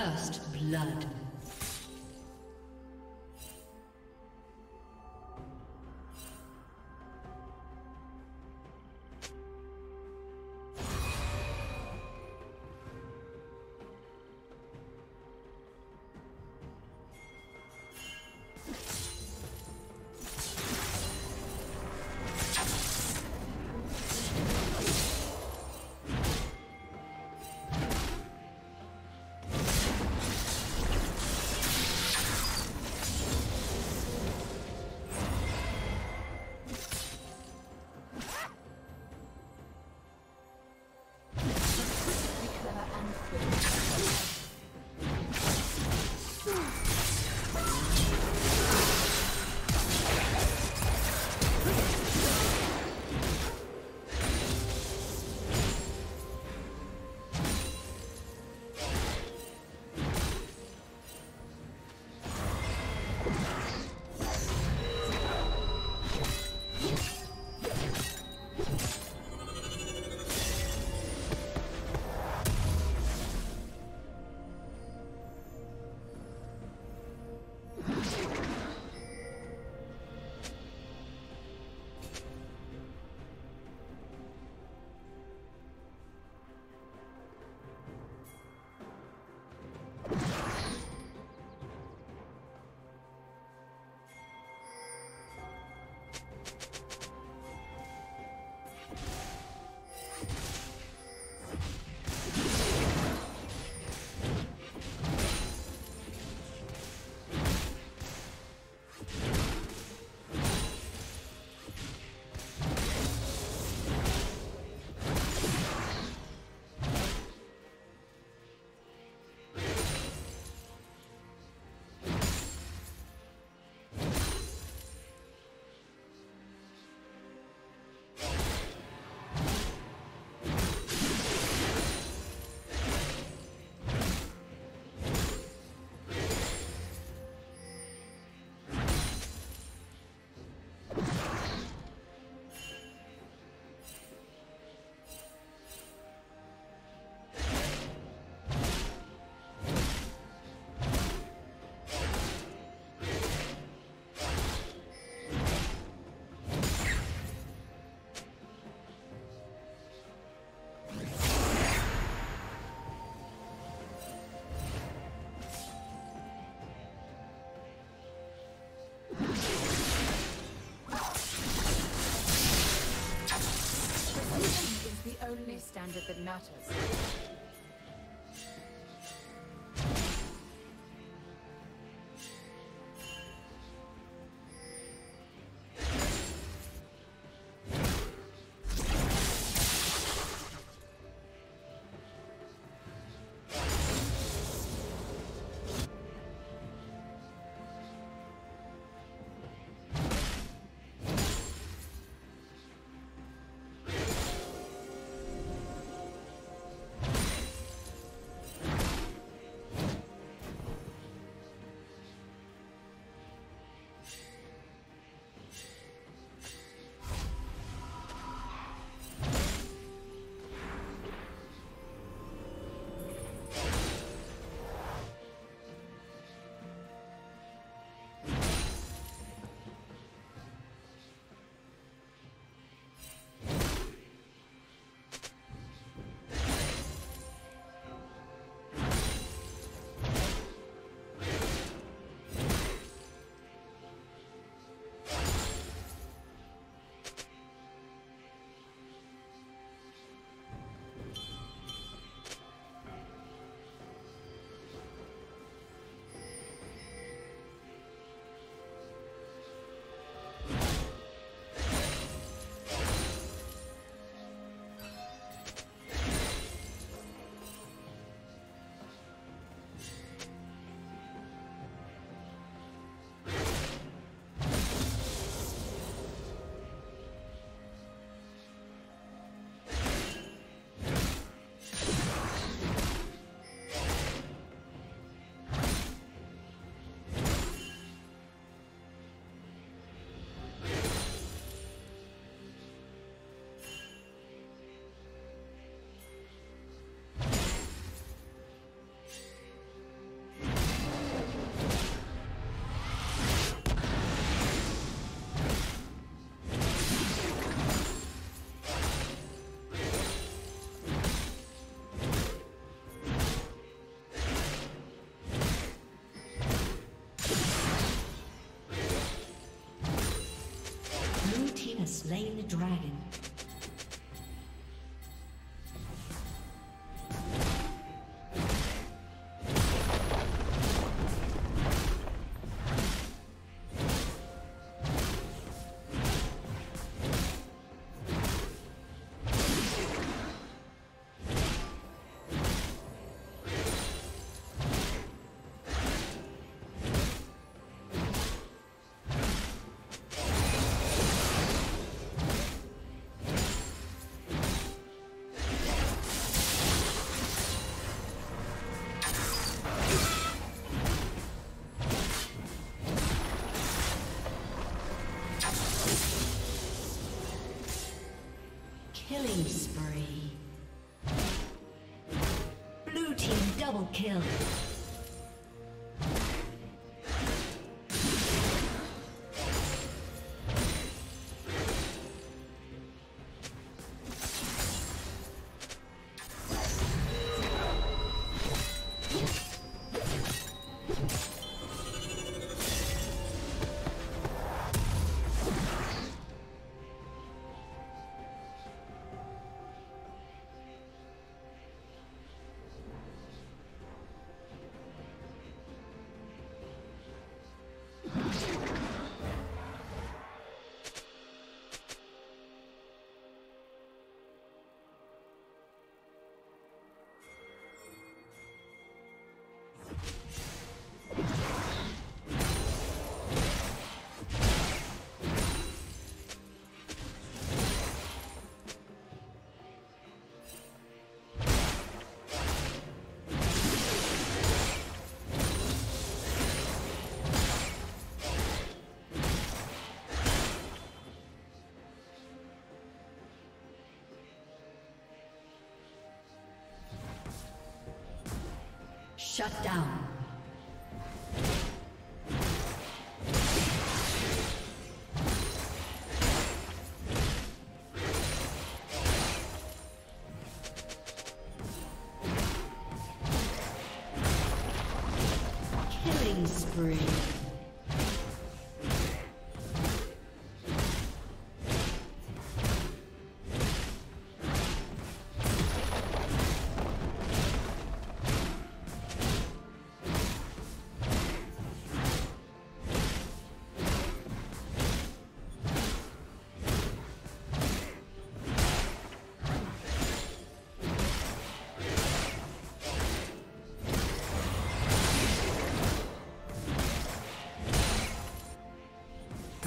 First blood. Standard that matters. Slain the dragon. Kill. Shut down.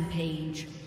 Rampage.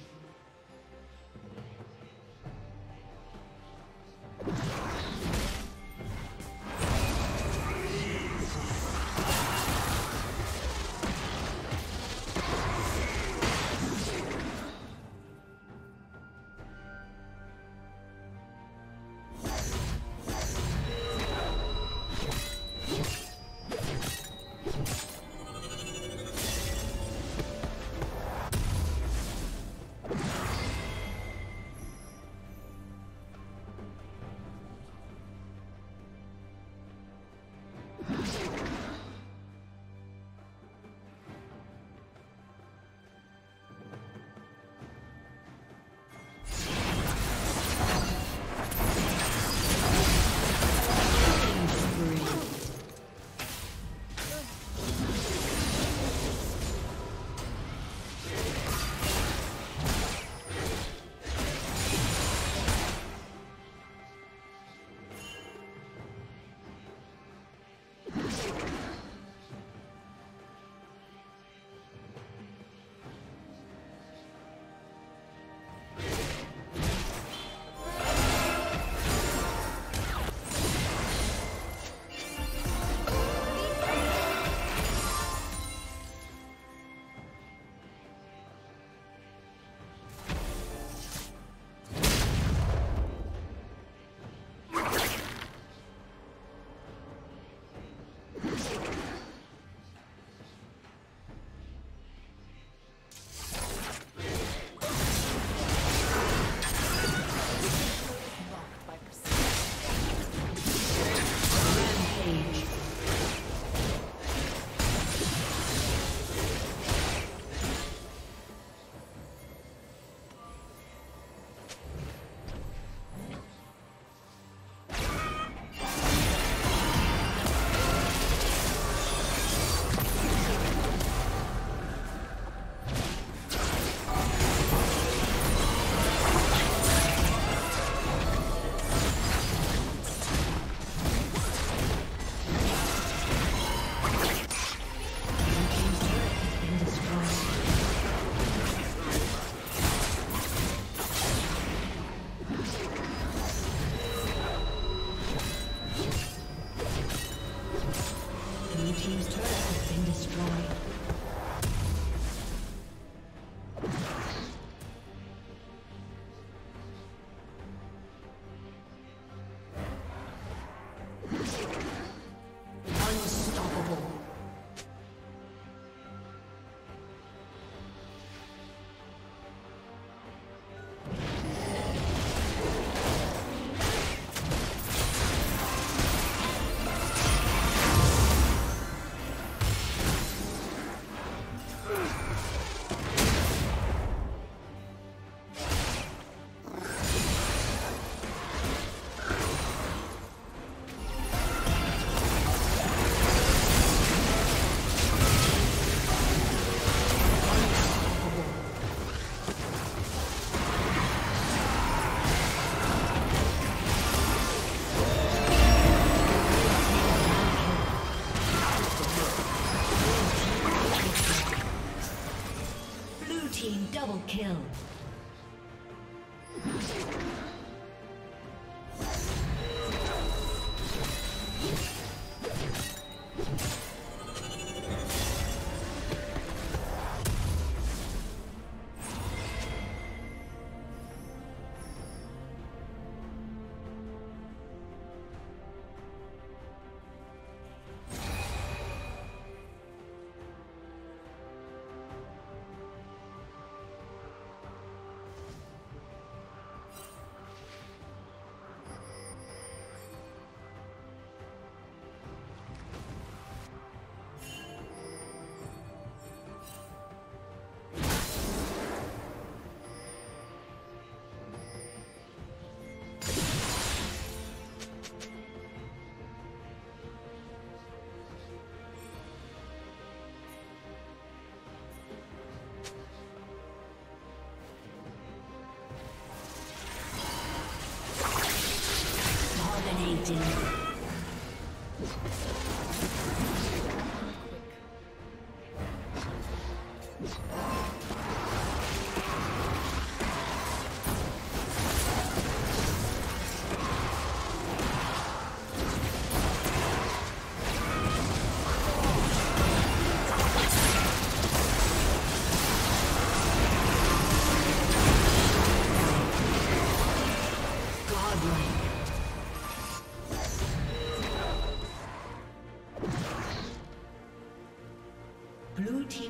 Dominating.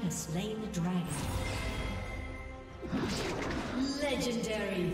Slain the dragon. Legendary.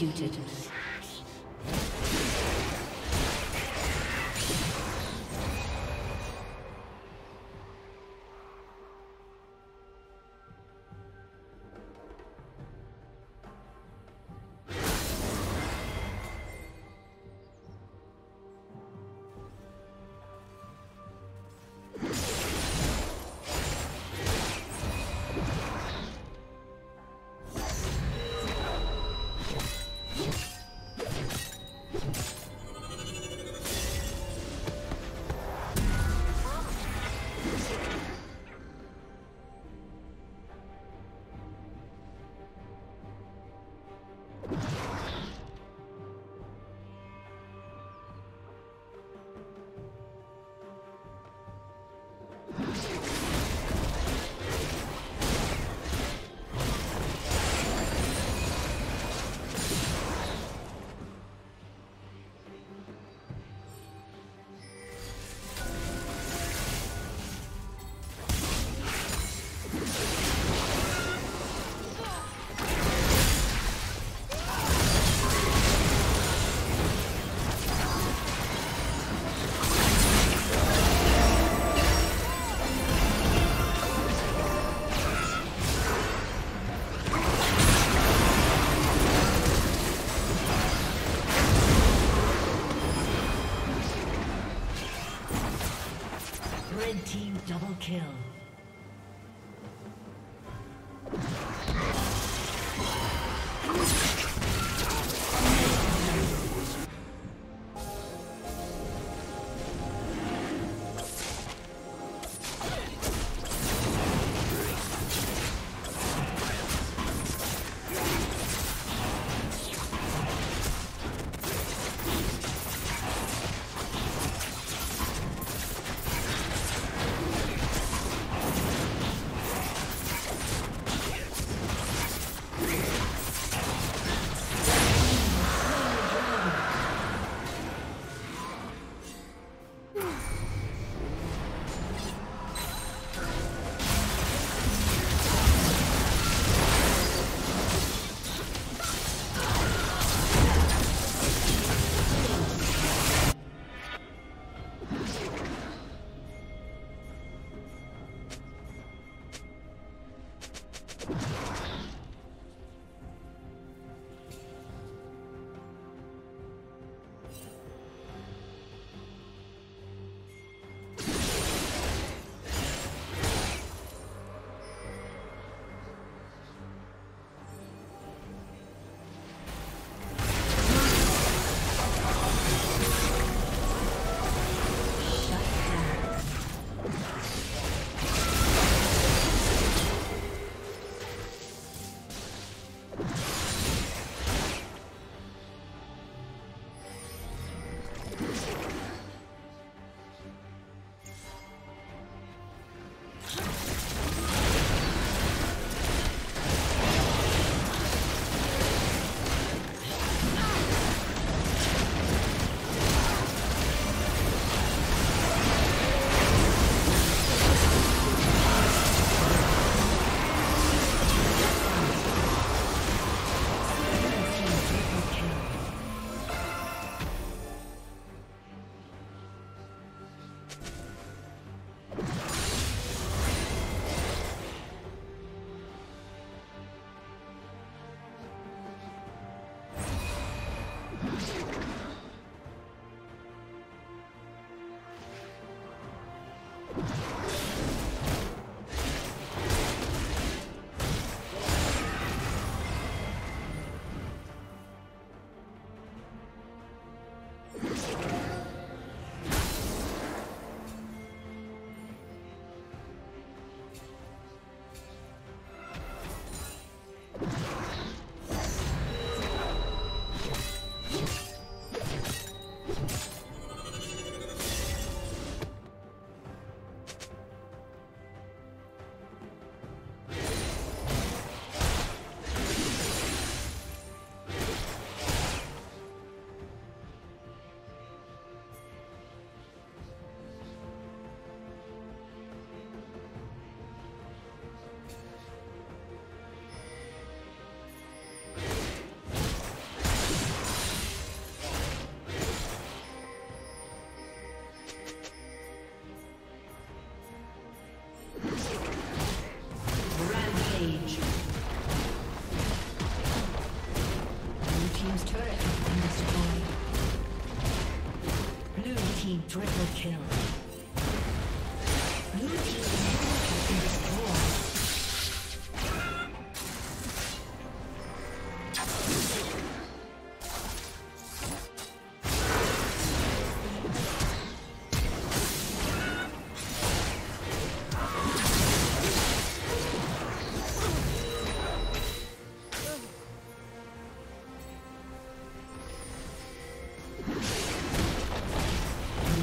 Executed. Kill. Triple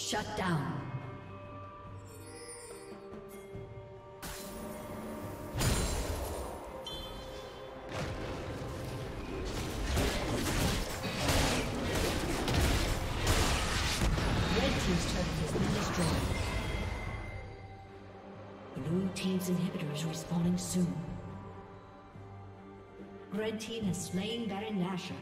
Shut down. Red Team's turret has been destroyed. Blue Team's inhibitor is respawning soon. Red Team has slain Baron Nashor.